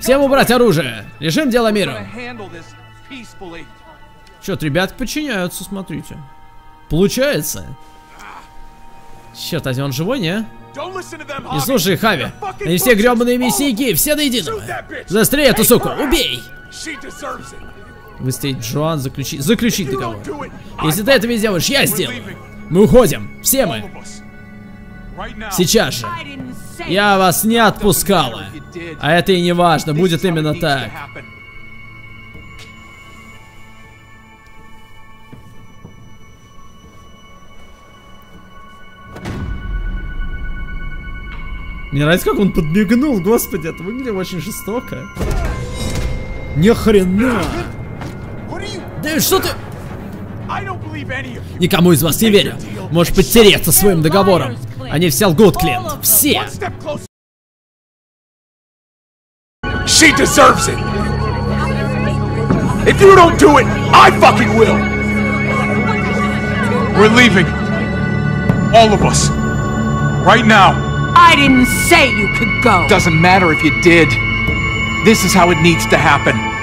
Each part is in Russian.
Всем убрать оружие! Решим дело миром! Чё, ребят подчиняются, смотрите. Получается. Черт, а он живой, не? Не слушай, Хави. Они все гребаные мясники, все до единого. Застрель эту суку, убей! Выстоять Джоан, заключить, заключить договор. Если ты это не сделаешь, я сделаю. Мы уходим, все мы. Сейчас же. Я вас не отпускала. А это и не важно, будет именно так. Мне нравится, как он подмигнул, господи, это выглядит очень жестоко. Ни хрена! Да что ты... Никому из вас не верю. Можешь потереться своим договором. Они все лгут, Клент. Все! She deserves it! If you don't do it, I fucking will! We're leaving. All of us. Right now. I didn't say you could go. Doesn't matter if you did. This is how it needs to happen.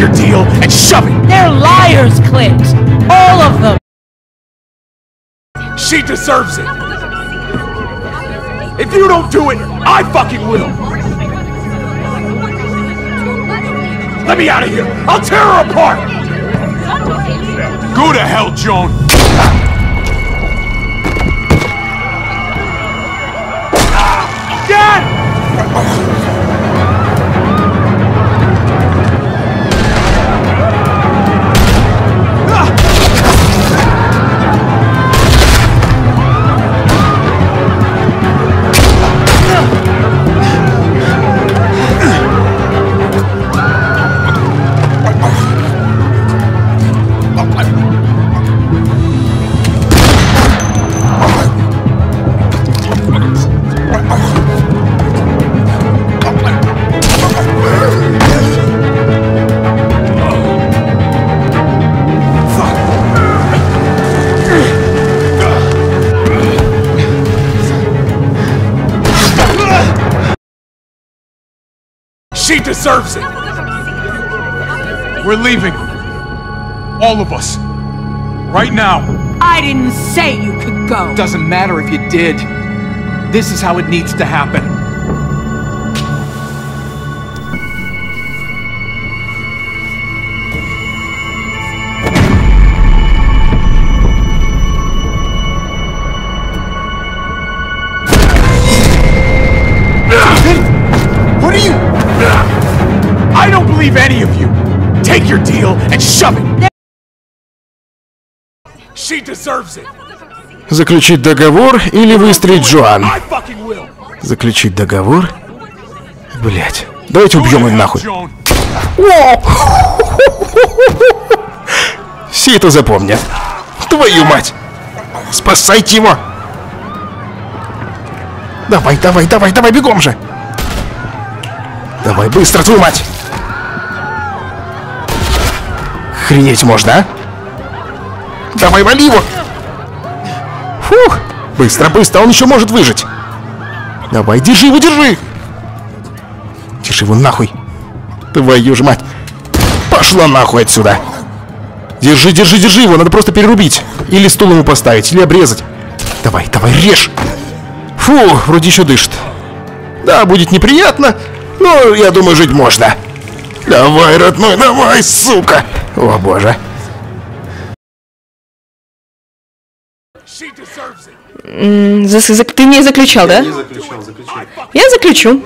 Your deal and shove it. They're liars, Clint. All of them. She deserves it. If you don't do it, I fucking will. Let me out of here. I'll tear her apart. Go to hell, Joan. She deserves it. We're leaving. All of us. Right now. I didn't say you could go. Doesn't matter if you did. This is how it needs to happen. Believe any of you. Take your deal and shove it. She deserves it. Заключить договор или выстрелить Джоан? Заключить договор? Блять. Давайте убьем их нахуй. Все это запомнят. Твою мать! Спасайте его! Давай, давай, давай, давай, бегом же! Давай, быстро, твою мать! Хренеть можно, а? Давай, вали его! Фух! Быстро, быстро, он еще может выжить! Давай, держи его, держи! Держи его нахуй! Твою же мать! Пошла нахуй отсюда! Держи, держи, держи его, надо просто перерубить. Или стул ему поставить, или обрезать. Давай, давай, режь. Фу, вроде еще дышит. Да, будет неприятно, но я думаю, жить можно. Давай, родной, давай, сука. О, боже. Ты не заключал, да? Заключал. Я заключу.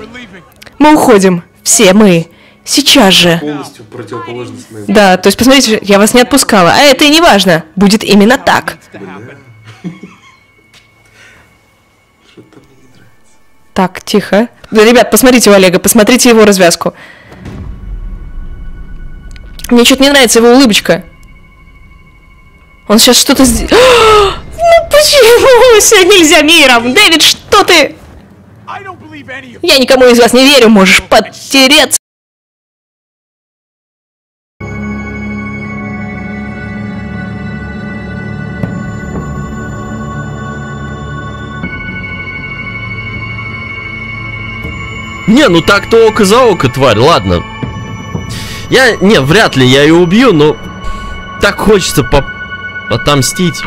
Мы уходим. Все мы. Сейчас же. Полностью противоположность моему. Да, то есть, посмотрите, я вас не отпускала. А это и не важно. Будет именно так. Что-то мне не нравится. Так, тихо. Да, ребят, посмотрите у Олега, посмотрите его развязку. Мне что-то не нравится его улыбочка. Он сейчас что-то сделает. Ну Почему все нельзя миром? Дэвид, что ты? Я никому из вас не верю, можешь подтереться. Не, ну так-то око за око, тварь, ладно. Я, не, вряд ли я ее убью, но так хочется по отомстить.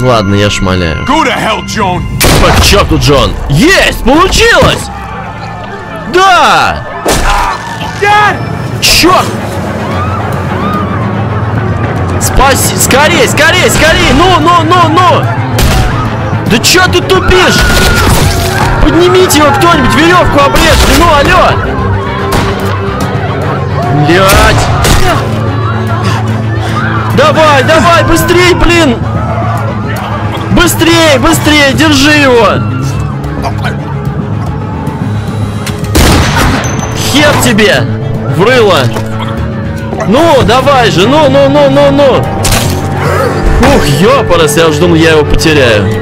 Ладно, я шмаляю. Hell, Joan! По черту, Джон. Есть! Получилось! Да! Черт! Спаси! Скорей, скорей, скорей! Ну, ну, ну, ну! Да чё ты тупишь? Поднимите его кто-нибудь, веревку обрежьте, ну, алло! Блять! Давай, давай, быстрей, блин! Быстрей, быстрей, держи его! Хер тебе! Врыло! Ну, давай же, ну, ну, ну, ну, ну! Ух, ёпарас, я уж думал, я его потеряю.